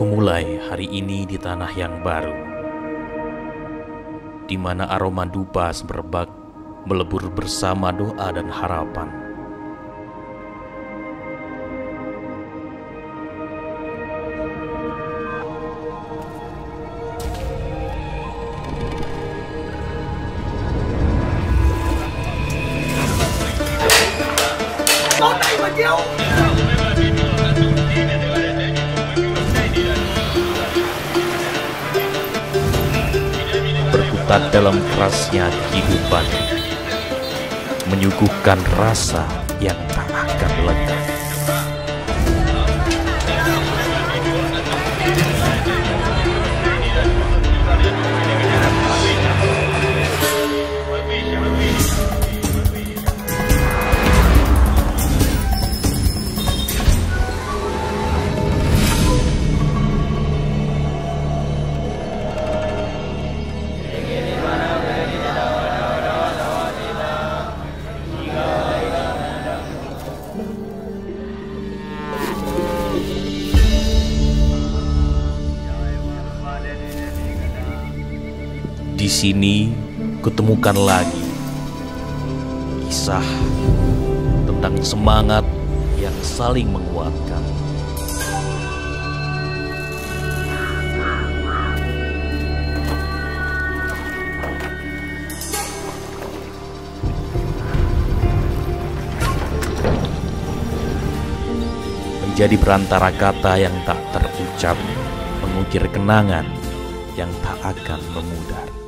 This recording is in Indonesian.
Kumulai hari ini di tanah yang baru, di mana aroma dupa semerbak melebur bersama doa dan harapan. Berputar dalam kerasnya kehidupan, menyuguhkan rasa yang tak akan lengkap. Di sini kutemukan lagi kisah tentang semangat yang saling menguatkan. Menjadi perantara kata yang tak terucap, mengukir kenangan yang tak akan memudar.